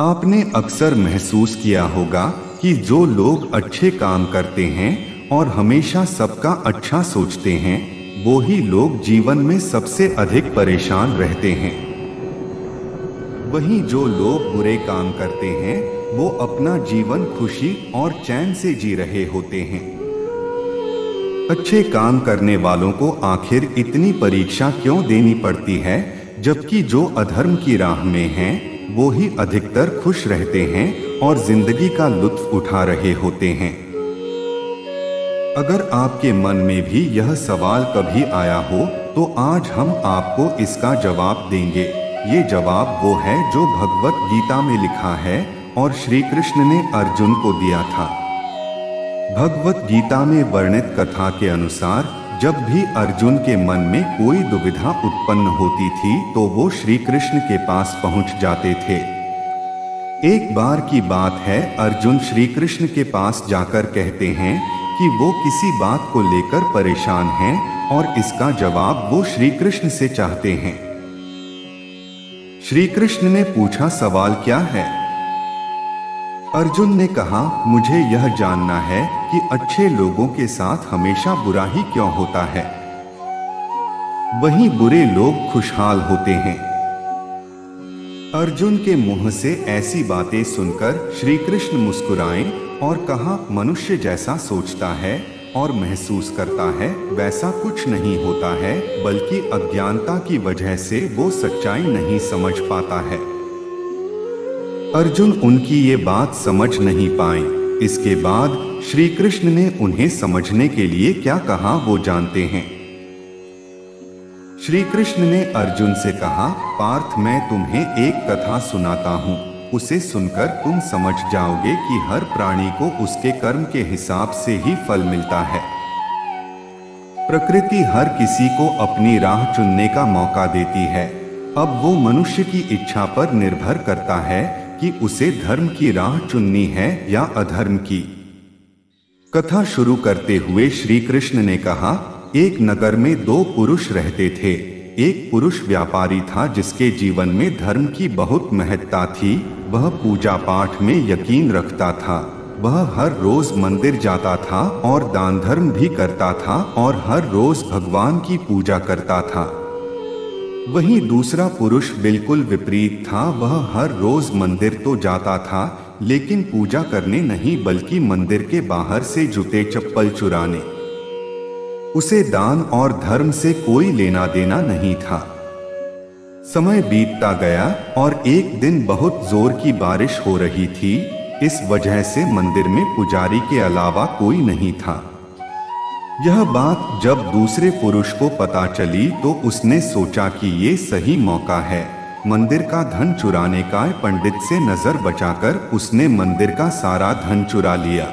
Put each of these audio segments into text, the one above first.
आपने अक्सर महसूस किया होगा कि जो लोग अच्छे काम करते हैं और हमेशा सबका अच्छा सोचते हैं, वो ही लोग जीवन में सबसे अधिक परेशान रहते हैं। वहीं जो लोग बुरे काम करते हैं, वो अपना जीवन खुशी और चैन से जी रहे होते हैं। अच्छे काम करने वालों को आखिर इतनी परीक्षा क्यों देनी पड़ती है, जबकि जो अधर्म की राह में हैं वो ही अधिकतर खुश रहते हैं और ज़िंदगी का लुत्फ उठा रहे होते हैं। अगर आपके मन में भी यह सवाल कभी आया हो तो आज हम आपको इसका जवाब देंगे। ये जवाब वो है जो भगवत गीता में लिखा है और श्री कृष्ण ने अर्जुन को दिया था। भगवत गीता में वर्णित कथा के अनुसार जब भी अर्जुन के मन में कोई दुविधा उत्पन्न होती थी तो वो श्री कृष्ण के पास पहुँच जाते थे। एक बार की बात है, अर्जुन श्री कृष्ण के पास जाकर कहते हैं कि वो किसी बात को लेकर परेशान हैं और इसका जवाब वो श्री कृष्ण से चाहते हैं। श्री कृष्ण ने पूछा, सवाल क्या है? अर्जुन ने कहा, मुझे यह जानना है कि अच्छे लोगों के साथ हमेशा बुरा ही क्यों होता है। वहीं बुरे लोग खुशहाल होते हैं। अर्जुन के मुँह से ऐसी बातें सुनकर श्री कृष्ण मुस्कुराए और कहा, मनुष्य जैसा सोचता है और महसूस करता है, वैसा कुछ नहीं होता है, बल्कि अज्ञानता की वजह से वो सच्चाई नहीं समझ पाता है। अर्जुन उनकी ये बात समझ नहीं पाए। इसके बाद श्री कृष्ण ने उन्हें समझने के लिए क्या कहा वो जानते हैं। श्री कृष्ण ने अर्जुन से कहा, पार्थ, मैं तुम्हें एक कथा सुनाता हूँ। उसे सुनकर तुम समझ जाओगे कि हर प्राणी को उसके कर्म के हिसाब से ही फल मिलता है। प्रकृति हर किसी को अपनी राह चुनने का मौका देती है। अब वो मनुष्य की इच्छा पर निर्भर करता है कि उसे धर्म की राह चुननी है या अधर्म की। कथा शुरू करते हुए श्री कृष्ण ने कहा, एक नगर में दो पुरुष रहते थे। एक पुरुष व्यापारी था जिसके जीवन में धर्म की बहुत महत्ता थी। वह पूजा पाठ में यकीन रखता था। वह हर रोज मंदिर जाता था और दान धर्म भी करता था और हर रोज भगवान की पूजा करता था। वहीं दूसरा पुरुष बिल्कुल विपरीत था, वह हर रोज मंदिर तो जाता था, लेकिन पूजा करने नहीं, बल्कि मंदिर के बाहर से जूते चप्पल चुराने। उसे दान और धर्म से कोई लेना देना नहीं था। समय बीतता गया और एक दिन बहुत ज़ोर की बारिश हो रही थी, इस वजह से मंदिर में पुजारी के अलावा कोई नहीं था। यह बात जब दूसरे पुरुष को पता चली तो उसने सोचा कि ये सही मौका है। मंदिर का धन चुराने का पंडित से नज़र बचाकर उसने मंदिर का सारा धन चुरा लिया।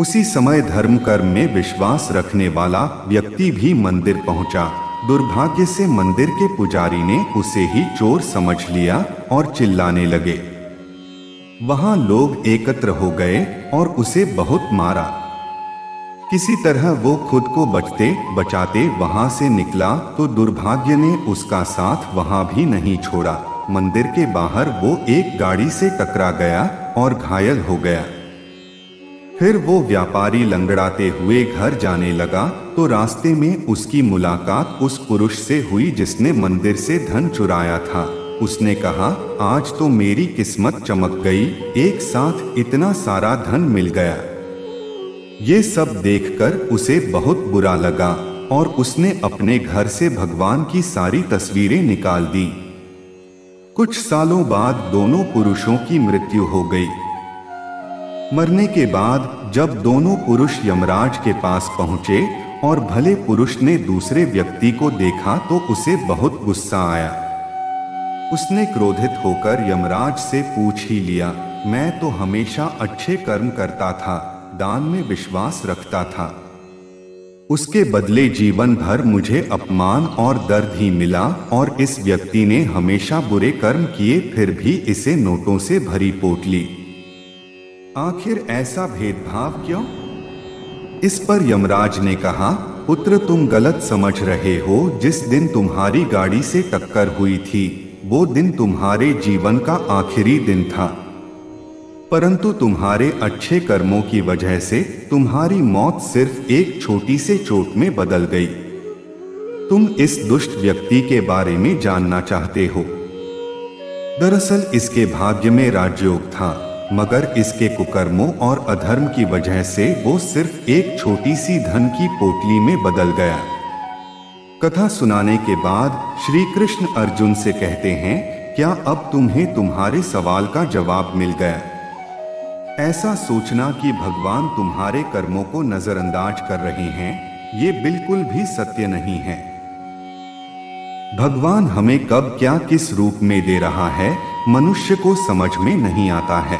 उसी समय धर्म कर्म में विश्वास रखने वाला व्यक्ति भी मंदिर पहुँचा। दुर्भाग्य से मंदिर के पुजारी ने उसे ही चोर समझ लिया और चिल्लाने लगे। वहाँ लोग एकत्र हो गए और उसे बहुत मारा। किसी तरह वो खुद को बचते, बचाते वहाँ से निकला तो दुर्भाग्य ने उसका साथ वहाँ भी नहीं छोड़ा। मंदिर के बाहर वो एक गाड़ी से टकरा गया और घायल हो गया। फिर वो व्यापारी लंगड़ाते हुए घर जाने लगा तो रास्ते में उसकी मुलाकात उस पुरुष से हुई जिसने मंदिर से धन चुराया था। उसने कहा, आज तो मेरी किस्मत चमक गई, एक साथ इतना सारा धन मिल गया। ये सब देखकर उसे बहुत बुरा लगा और उसने अपने घर से भगवान की सारी तस्वीरें निकाल दी। कुछ सालों बाद दोनों पुरुषों की मृत्यु हो गई। मरने के बाद जब दोनों पुरुष यमराज के पास पहुँचे और भले पुरुष ने दूसरे व्यक्ति को देखा तो उसे बहुत गुस्सा आया। उसने क्रोधित होकर यमराज से पूछ ही लिया, मैं तो हमेशा अच्छे कर्म करता था दान में विश्वास रखता था। उसके बदले जीवन भर मुझे अपमान और दर्द ही मिला और इस व्यक्ति ने हमेशा बुरे कर्म किए, फिर भी इसे नोटों से भरी पोट ली। आखिर ऐसा भेदभाव क्यों? इस पर यमराज ने कहा, पुत्र, तुम गलत समझ रहे हो। जिस दिन तुम्हारी गाड़ी से टक्कर हुई थी, वो दिन तुम्हारे जीवन का आखिरी दिन था। परंतु तुम्हारे अच्छे कर्मों की वजह से तुम्हारी मौत सिर्फ़ एक छोटी से चोट में बदल गई। तुम इस दुष्ट व्यक्ति के बारे में जानना चाहते हो। दरअसल इसके भाग्य में राजयोग था, मगर इसके कुकर्मों और अधर्म की वजह से वो सिर्फ़ एक छोटी सी धन की पोटली में बदल गया। कथा सुनाने के बाद श्री कृष्ण अर्जुन से कहते हैं, क्या अब तुम्हें तुम्हारे सवाल का जवाब मिल गया? ऐसा सोचना कि भगवान तुम्हारे कर्मों को नजरअंदाज कर रहे हैं, ये बिल्कुल भी सत्य नहीं है। भगवान हमें कब क्या किस रूप में दे रहा है, मनुष्य को समझ में नहीं आता है।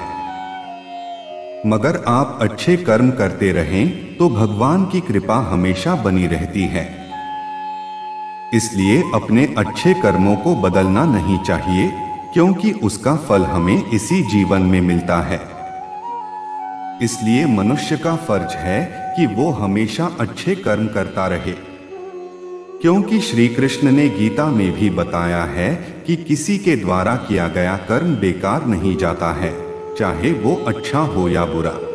मगर आप अच्छे कर्म करते रहें तो भगवान की कृपा हमेशा बनी रहती है। इसलिए अपने अच्छे कर्मों को बदलना नहीं चाहिए, क्योंकि उसका फल हमें इसी जीवन में मिलता है। इसलिए मनुष्य का फ़र्ज़ है कि वो हमेशा अच्छे कर्म करता रहे। क्योंकि श्री कृष्ण ने गीता में भी बताया है कि किसी के द्वारा किया गया कर्म बेकार नहीं जाता है, चाहे वो अच्छा हो या बुरा।